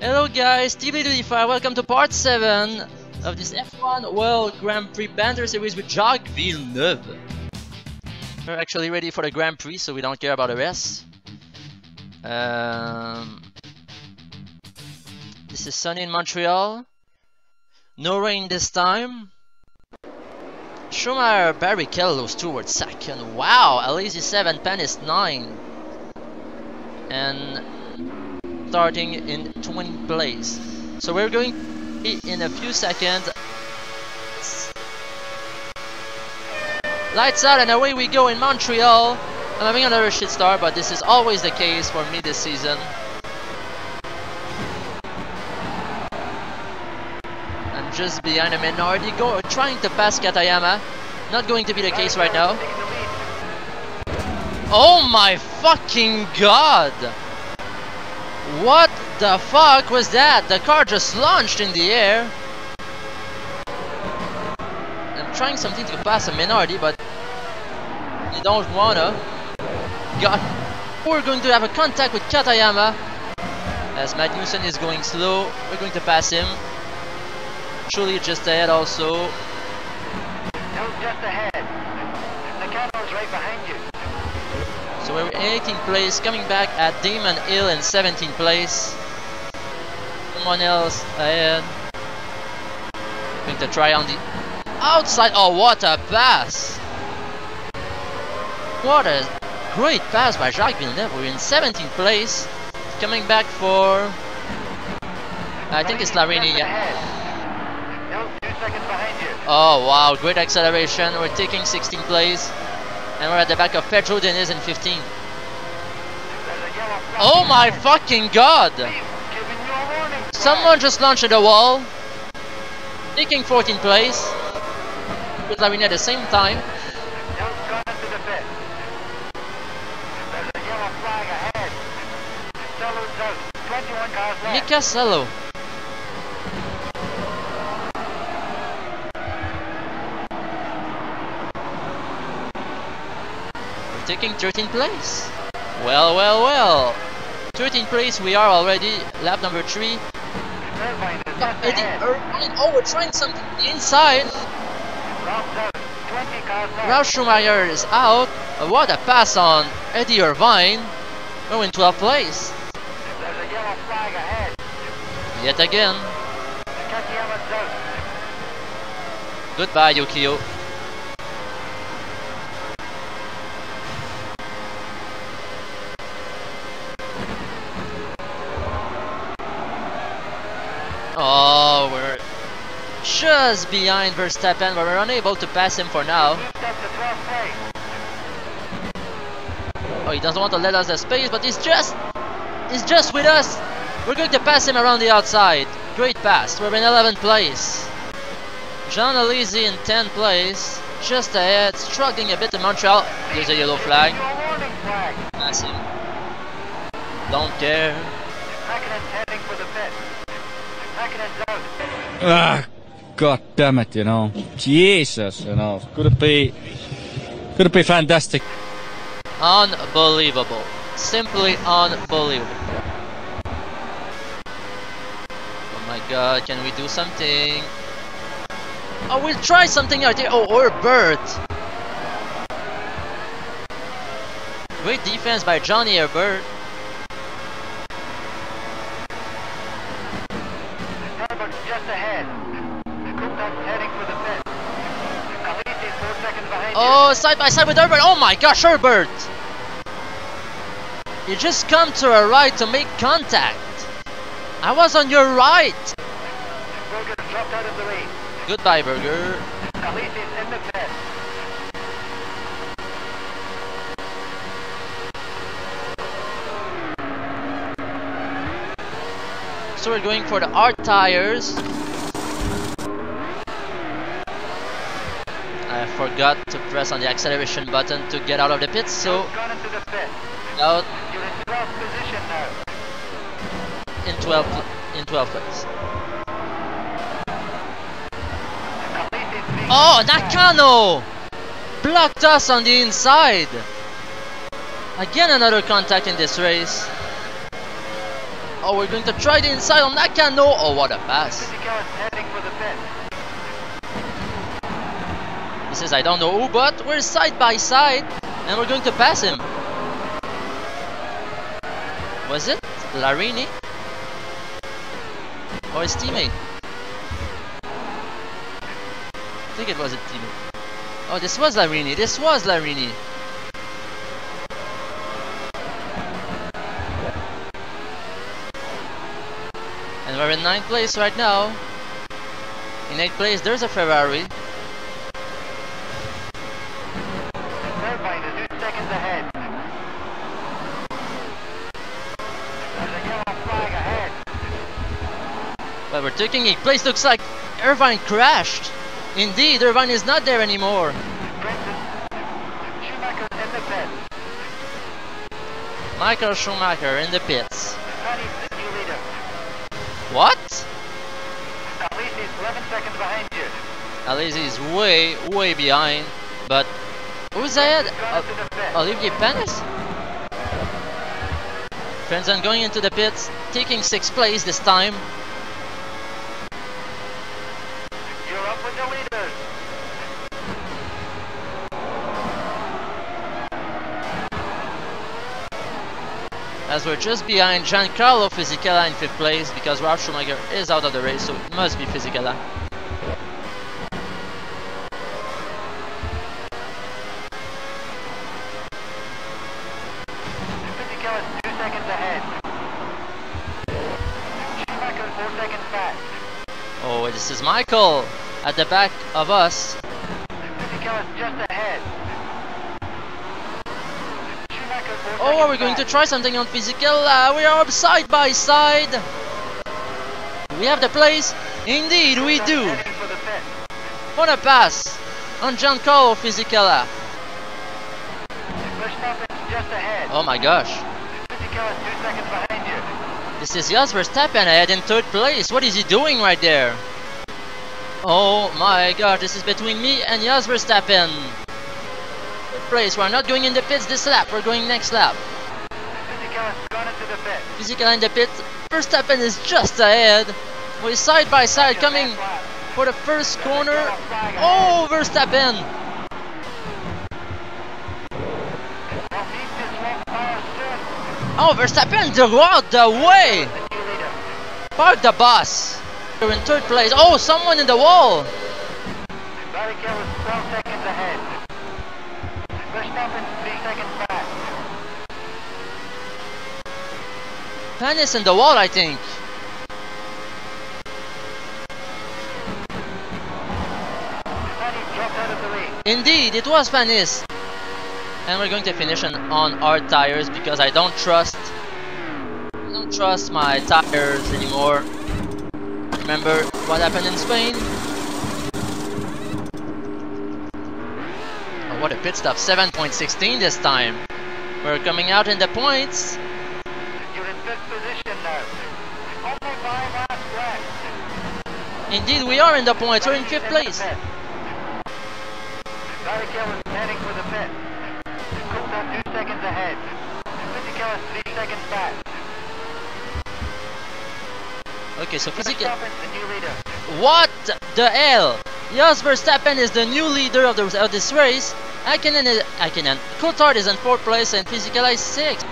Hello guys, TV25, welcome to part 7 of this F1 World Grand Prix Banter Series with Jacques Villeneuve. We're actually ready for the Grand Prix, so we don't care about the rest. Um, this is sunny in Montreal. No rain this time. Schumacher Barrichello towards second. Wow, Alesi 7, Panis 9. And starting in 20th place. So we're going in a few seconds. Lights out and away we go in Montreal. I'm having another shit start, but this is always the case for me this season. I'm just behind a Minardi, go trying to pass Katayama. Not going to be the case right now. Oh my fucking god! What the fuck was that? The car just launched in the air. I'm trying something to pass a Minardi, but you don't wanna. God, we're going to have a contact with Katayama. As Magnussen is going slow, we're going to pass him. Surely just ahead also. No, just ahead. The camel's right behind you. So we're in 18th place, coming back at Damon Hill in 17th place. Someone else ahead. Going to try on the outside. Oh, what a pass! What a great pass by Jacques Villeneuve. We're in 17th place, coming back for. I think it's Larini. Yeah. No, two seconds behind you. Oh wow, great acceleration. We're taking 16th place. And we're at the back of Pedro Diniz in 15. There's a yellow flag Oh my fucking god! A. Someone just launched at the wall. Taking 14th place. With Larini at the same time. No, gone into the pit. There's a yellow flag ahead. Salo's out. 21 cars left. Mika Salo. We're taking 13th place. Well, well, well. 13th place we are already. Lap number 3. Irvine Eddie. Irvine. Oh, we're trying something inside. Rob's out. 20. Ralf Schumacher is out. What a pass on Eddie Irvine. We're in 12th place. Yet again. Goodbye, Ukyo. Oh, we're just behind Verstappen, but we're unable to pass him for now. Moved up to 12th place. Oh, he doesn't want to let us the space, but he's just, he's just with us. We're going to pass him around the outside. Great pass. We're in 11th place. Jean Alesi in 10th place. Just ahead, struggling a bit in Montreal. There's a yellow flag. Him. Don't care. Hakkinen heading for the pit. Ah, god damn it, you know. Jesus, you know. Could it be. Could it be fantastic? Unbelievable. Simply unbelievable. Oh my god, can we do something? Oh, we'll try something out here. Oh, or Bert. Great defense by Johnny Herbert. Herbert's just ahead. Kumpel's heading for the pit. Alesi's four seconds behind Oh, side by side with Herbert. Oh my gosh, Herbert. You just come to a right to make contact. I was on your right. you. Berger dropped out of the race. Goodbye, Berger. Alesi's in the pit. So we're going for the hard tires. Forgot to press on the acceleration button to get out of the pit, so the pit. out You're in 12th position now. in 12th in 12th place. Oh. Nakano blocked us on the inside. Again, another contact in this race. Oh, we're going to try the inside on Nakano. Oh, what a pass. Safety car is heading for the pit. He says, I don't know who, but we're side by side and we're going to pass him. Was it Larini? Or his teammate? I think it was a teammate. Oh, this was Larini. This was Larini. And we're in ninth place right now. In eighth place, there's a Ferrari. But we're taking eighth place. Looks like Irvine crashed. Indeed, Irvine is not there anymore. Michael Schumacher in the pits. What? At least he's 11 seconds behind you. Alesi is way, way behind. But who's ahead? Uh, o- Olivier Panis? Frentzen going into the pits, taking sixth place this time. You're up with the leaders. As we're just behind Giancarlo Fisichella in fifth place because Ralf Schumacher is out of the race, so it must be Fisichella. Safety car is two seconds ahead. Schumacher four seconds back. Oh, this is Michael at the back of us. Is just ahead. Schumacher four Oh, are we going to try something on Fisichella? Uh, we are side by side. We have the place. Indeed, we do. What a pass on Giancarlo Fisichella. Just. Oh my gosh. This is Jos Verstappen ahead in third place. What is he doing right there? Oh my god, this is between me and Jos Verstappen. Place, we're not going in the pits this lap, we're going next lap. Gone into the pit. Fisichella in the pit, Verstappen is just ahead. We're side by side coming for the first corner. Oh, Verstappen! Oh, Verstappen throughout the way! Park the bus! We're in third place. Oh, someone in the wall! Barrichello is 12 seconds ahead. Verstappen three seconds back. Panis in the wall, I think. Patty dropped out of the lead. Indeed, it was Panis. And we're going to finish on our tires because I don't trust I don't trust my tires anymore. Remember what happened in Spain? A pit stop, 7.16 this time. We're coming out in the points. You're in fifth position now. Only five laps left. Indeed, we are in the points. We're in fifth place. Barrichello is heading for the pit. Two seconds ahead. Is three seconds back. Okay, so physical. Verstappen's the new leader. What the hell? Jos Verstappen is the new leader of, the, of this race. Hakkinen is Hakkinen. Coulthard is in fourth place and is sixth.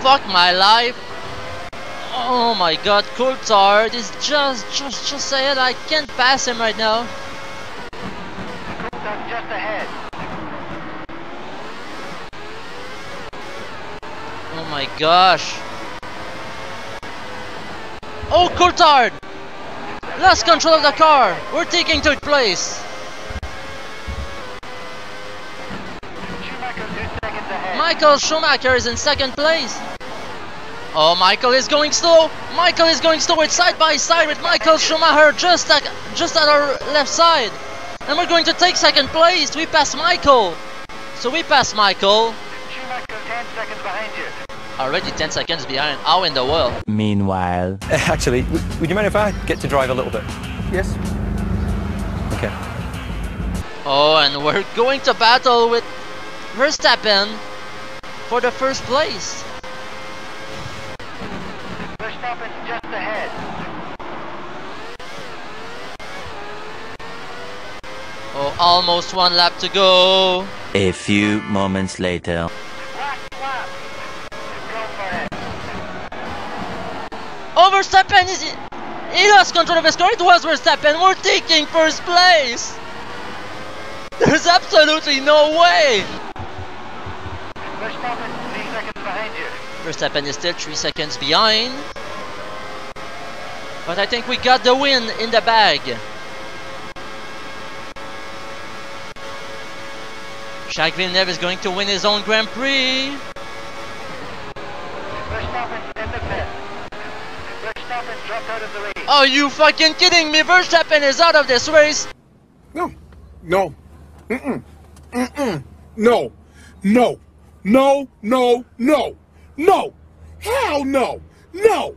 Fuck my life. Oh my god, Coulthard is just just just ahead. I can't pass him right now. Coulthard just ahead. Oh my gosh. Oh, Coulthard! Lost control of the car. We're taking third place. Michael Schumacher is in second place. Oh, Michael is going slow. Michael is going slow. It's side by side with Michael Schumacher just at, just at our left side. And we're going to take second place. We pass Michael. So we pass Michael. Schumacher 10 seconds behind you. Already 10 seconds behind. How in the world? Meanwhile. Eh, actually, would you mind if I get to drive a little bit? Yes. Okay. Oh, and we're going to battle with Verstappen for the first place. Verstappen's just ahead. Oh, almost one lap to go. A few moments later. Last lap. Go for it. Oh, Verstappen is... He lost control of his car. It was Verstappen. We're taking first place. There's absolutely no way. Verstappen, three seconds behind you. Verstappen is still 3 seconds behind. But I think we got the win in the bag. Jacques Villeneuve is going to win his own Grand Prix. Verstappen's in the pit. Verstappen dropped out of the race. Are you fucking kidding me? Verstappen is out of this race. No. No. Mm-mm. Mm-mm. No. No. No. No. No. No. Hell no. No.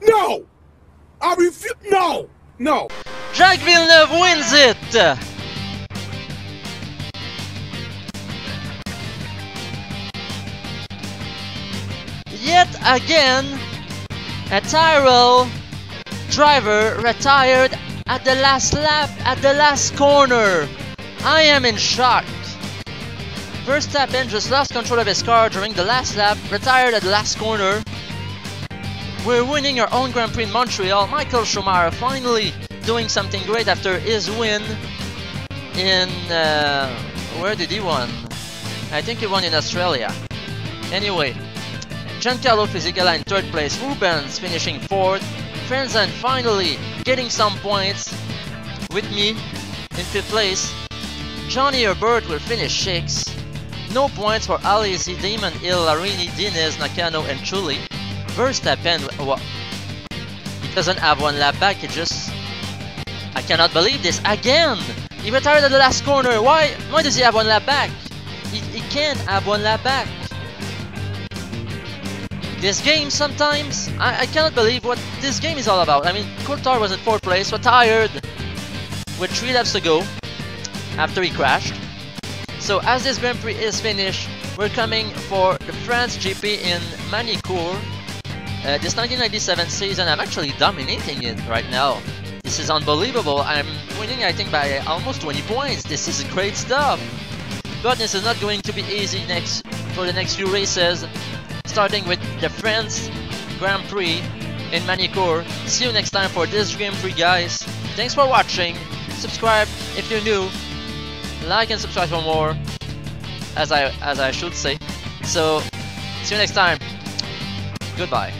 No. I refuse. No. No. Jacques Villeneuve wins it. Yet again, a Tyrrell driver retired at the last lap, at the last corner. I am in shock. Verstappen just lost control of his car during the last lap, retired at the last corner. We're winning our own Grand Prix in Montreal. Michael Schumacher finally doing something great after his win in uh, where did he win? I think he won in Australia. Anyway, Giancarlo Fisichella in third place, Rubens finishing fourth, Frentzen finally getting some points with me in fifth place. Johnny Herbert will finish sixth. No points for Alesi, Damon Hill, Larini, Diniz, Nakano, and Chuli. Verstappen, wa- he doesn't have one lap back, he just... I cannot believe this, again! He retired at the last corner, why, why does he have one lap back? He, he can't have one lap back. This game sometimes, I, I cannot believe what this game is all about. I mean, Coulthard was in 4th place, retired with 3 laps to go after he crashed. So as this Grand Prix is finished, we're coming for the France GP in Magny-Cours. Uh, this 1997 season, I'm actually dominating it right now. This is unbelievable. I'm winning, I think, by almost 20 points. This is great stuff. But this is not going to be easy next for the next few races. Starting with the France Grand Prix in Magny-Cours. See you next time for this Grand Prix, guys. Thanks for watching. Subscribe if you're new. Like and subscribe for more, as I as I should say. So, see you next time. Goodbye.